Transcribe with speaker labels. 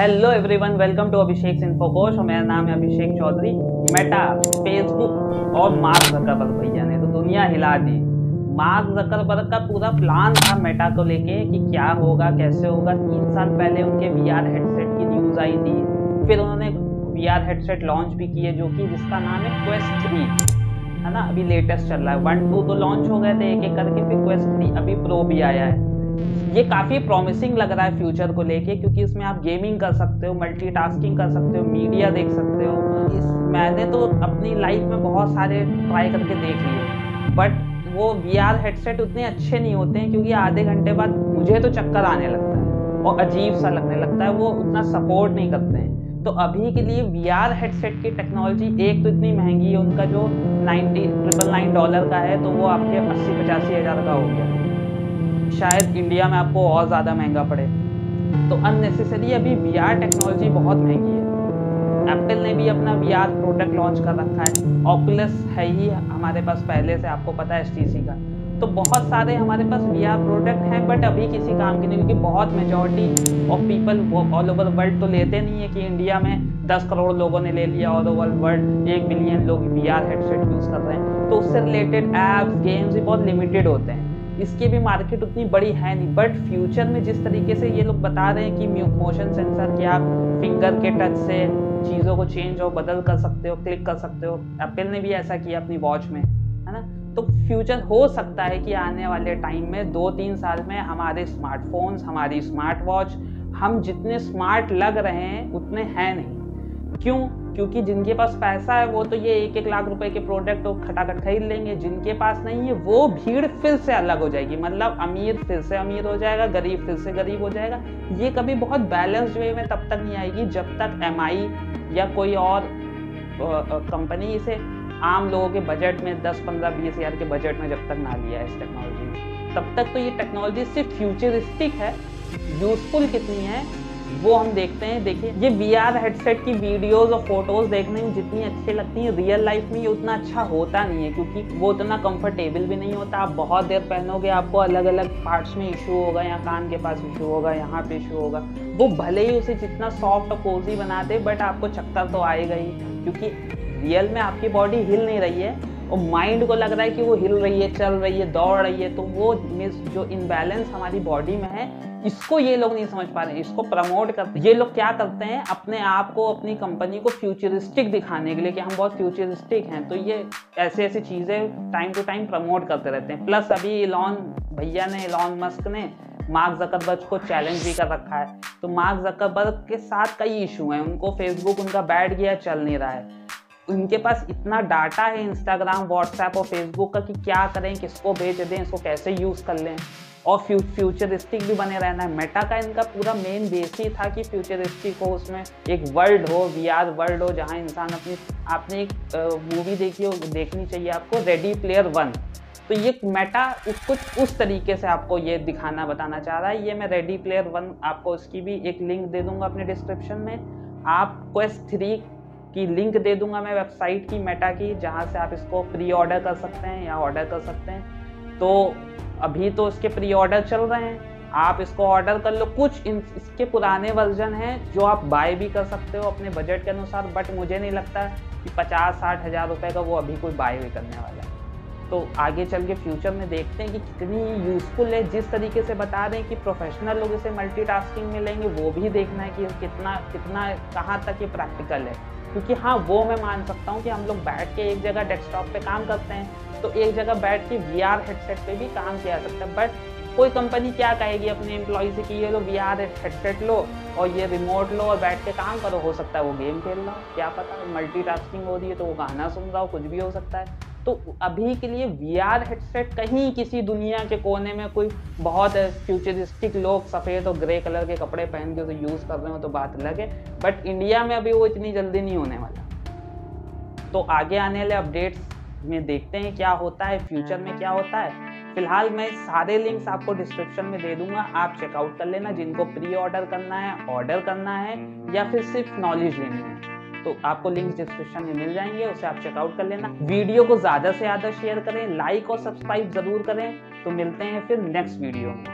Speaker 1: Hello everyone welcome to Abhishek Infokosh और मेरा नाम है अभिषेक चौधरी। मेटा फेसबुक और मार्क जकरबर्ग भैया ने। तो दुनिया हिला दी। मार्क जकरबर्ग का पूरा प्लान था मेटा को लेके कि क्या होगा, कैसे होगा। तीन साल पहले उनके वीआर हेडसेट की न्यूज़ आई थी। फिर उन्होंने वीआर हेडसेट लॉन्च भी किए, जो कि जिसका नाम है क्वेस्ट थ्री है ना? अभी लेटेस्ट चल रहा है। वन टू तो लॉन्च हो गए थे एक एक करके फिर क्वेस्ट थ्री अभी प्रो भी आया है। ये काफ़ी प्रॉमिसिंग लग रहा है फ्यूचर को लेके क्योंकि इसमें आप गेमिंग कर सकते हो मल्टीटास्किंग कर सकते हो मीडिया देख सकते हो। इस मैंने तो अपनी लाइफ में बहुत सारे ट्राई करके देख लिए। बट वो वी आर हेडसेट उतने अच्छे नहीं होते हैं क्योंकि आधे घंटे बाद मुझे तो चक्कर आने लगता है और अजीब सा लगने लगता है वो उतना सपोर्ट नहीं करते हैं। तो अभी के लिए वी आर हेडसेट की टेक्नोलॉजी एक तो इतनी महँगी है उनका जो नाइन्टी ट्रिपल नाइन डॉलर का है तो वो आपके अस्सी पचासी हज़ार का हो गया। शायद इंडिया में आपको और ज़्यादा महँगा पड़े। तो अननेसेसरी अभी वीआर टेक्नोलॉजी बहुत महँगी है। एप्पल ने भी अपना वीआर प्रोडक्ट लॉन्च कर रखा है। ऑकुलस है ही हमारे पास पहले से, आपको पता है एसटीसी का। तो बहुत सारे हमारे पास वीआर प्रोडक्ट हैं बट अभी किसी काम के नहीं, क्योंकि बहुत majority of people all over world तो लेते नहीं है कि इंडिया में 10 करोड़ लोगों ने ले लिया ऑल ओवर वर्ल्ड एक मिलियन लोग वीआर हेडसेट यूज़ कर रहे हैं। तो उससे रिलेटेड ऐप्स गेम्स भी बहुत लिमिटेड होते हैं। इसकी भी मार्केट उतनी बड़ी है नहीं। बट फ्यूचर में जिस तरीके से ये लोग बता रहे हैं कि मोशन सेंसर कि आप फिंगर के टच से चीज़ों को चेंज और बदल कर सकते हो क्लिक कर सकते हो। एप्पल ने भी ऐसा किया अपनी वॉच में, है ना? तो फ्यूचर हो सकता है कि आने वाले टाइम में दो तीन साल में हमारे स्मार्टफोन्स हमारी स्मार्ट वॉच हम जितने स्मार्ट लग रहे हैं, उतने हैं नहीं। क्यों? क्योंकि जिनके पास पैसा है, वो तो ये एक एक लाख रुपए के प्रोडक्ट तो खटाखट खरीद लेंगे। जिनके पास नहीं है, वो भीड़ फिर से अलग हो जाएगी। मतलब अमीर फिर से अमीर हो जाएगा, गरीब फिर से गरीब हो जाएगा। ये कभी बहुत बैलेंस वे में तब तक नहीं आएगी जब तक एमआई या कोई और कंपनी इसे आम लोगों के बजट में 10 15 बीस हज़ार के बजट में जब तक ना लिया है इस टेक्नोलॉजी में तब तक तो ये टेक्नोलॉजी सिर्फ़ फ्यूचरिस्टिक है। यूजफुल कितनी है? वो हम देखते हैं, देखिए, ये वी हेडसेट की वीडियोस और फ़ोटोज़ देखने में जितनी अच्छी लगती है रियल लाइफ में ये उतना अच्छा होता नहीं है, क्योंकि वो उतना कंफर्टेबल भी नहीं होता। आप बहुत देर पहनोगे, आपको अलग अलग पार्ट्स में इशू होगा, या कान के पास इशू होगा, यहाँ पे इशू होगा। वो भले ही उसे जितना सॉफ्ट और कोजी बना दे बट आपको चक्कर तो आएगा ही, क्योंकि रियल में आपकी बॉडी हिल नहीं रही है, और माइंड को लग रहा है कि वो हिल रही है, चल रही है, दौड़ रही है तो वो मिस जो इनबैलेंस हमारी बॉडी में है इसको ये लोग नहीं समझ पा रहे इसको प्रमोट करते ये लोग क्या करते हैं, अपने आप को, अपनी कंपनी को फ्यूचरिस्टिक दिखाने के लिए कि हम बहुत फ्यूचरिस्टिक हैं तो ये ऐसे, ऐसी चीज़ें टाइम टू टाइम प्रमोट करते रहते हैं। प्लस अभी इलॉन भैया ने इलॉन मस्क ने मार्क जकरबर्ग को चैलेंज भी कर रखा है। तो मार्क जकरबर्ग के साथ कई इशू हैं, उनको फेसबुक उनका बैठ गया, चल नहीं रहा है। उनके पास इतना डाटा है इंस्टाग्राम व्हाट्सएप और फेसबुक का कि क्या करें, किसको भेज दें, इसको कैसे यूज़ कर लें। और फ्यू फ्यूचरिस्टिक भी बने रहना है। मेटा का इनका पूरा मेन बेस ही था कि फ्यूचरिस्टिक हो, उसमें एक वर्ल्ड हो वी आर वर्ल्ड हो, जहाँ इंसान अपनी, आपने एक मूवी देखी हो, देखनी चाहिए आपको रेडी प्लेयर वन तो ये मेटा कुछ उस तरीके से आपको ये दिखाना, बताना चाह रहा है। ये मैं रेडी प्लेयर वन आपको उसकी भी एक लिंक दे दूँगा अपने डिस्क्रिप्शन में। आप क्वेस्ट थ्री की लिंक दे दूँगा मैं वेबसाइट की मेटा की, जहाँ से आप इसको प्री ऑर्डर कर सकते हैं या ऑर्डर कर सकते हैं। तो अभी तो इसके प्री ऑर्डर चल रहे हैं। आप इसको ऑर्डर कर लो। कुछ इसके पुराने वर्जन हैं जो आप बाय भी कर सकते हो अपने बजट के अनुसार बट मुझे नहीं लगता कि पचास साठ हज़ार रुपये का वो अभी कोई बाय भी करने वाला है। तो आगे चल के फ्यूचर में देखते हैं कि कितनी यूज़फुल है। जिस तरीके से बता रहे हैं कि प्रोफेशनल लोग इसे मल्टीटास्किंग में लेंगे, वो भी देखना है कि कितना कितना, कहाँ तक ये प्रैक्टिकल है। क्योंकि हाँ वो मैं मान सकता हूँ कि हम लोग बैठ के एक जगह डेस्कटॉप पे काम करते हैं। तो एक जगह बैठ के वी आर हेडसेट पे भी काम किया जा सकता है। बट कोई कंपनी क्या कहेगी अपने एम्प्लॉय से कि ये लो वी आर हेडसेट लो और ये रिमोट लो और बैठ के काम करो। हो सकता है वो गेम खेल रहा हो, क्या पता मल्टीटास्किंग हो रही है तो वो गाना सुन रहा हो, कुछ भी हो सकता है। तो अभी के लिए वी आर हेडसेट कहीं किसी दुनिया के कोने में कोई बहुत फ्यूचरिस्टिक लोग सफ़ेद और ग्रे कलर के कपड़े पहन के उसे यूज़ कर रहे हो तो बात अलग है। बट इंडिया में अभी वो इतनी जल्दी नहीं होने वाला। तो आगे आने वाले अपडेट्स में देखते हैं क्या होता है फ्यूचर में क्या होता है। फ़िलहाल मैं सारे लिंक्स आपको डिस्क्रिप्शन में दे दूँगा, आप चेकआउट कर लेना। जिनको प्री ऑर्डर करना है ऑर्डर करना है, या फिर सिर्फ़ नॉलेज लेनी है तो आपको लिंक डिस्क्रिप्शन में मिल जाएँगे, उसे आप चेकआउट कर लेना। वीडियो को ज़्यादा से ज़्यादा शेयर करें लाइक और सब्सक्राइब ज़रूर करें। तो मिलते हैं फिर नेक्स्ट वीडियो में।